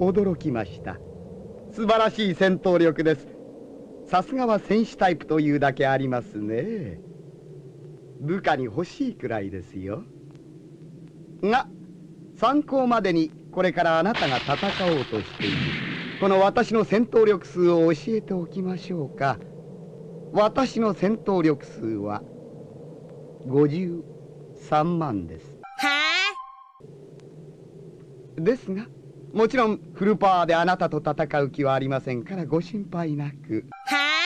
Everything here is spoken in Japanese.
驚きました。素晴らしい戦闘力です。さすがは戦士タイプというだけありますね。部下に欲しいくらいですよ。が参考までにこれからあなたが戦おうとしている。この私の戦闘力数を教えておきましょうか。私の戦闘力数は53万です。はあ？ですがもちろんフルパワーであなたと戦う気はありませんからご心配なく。は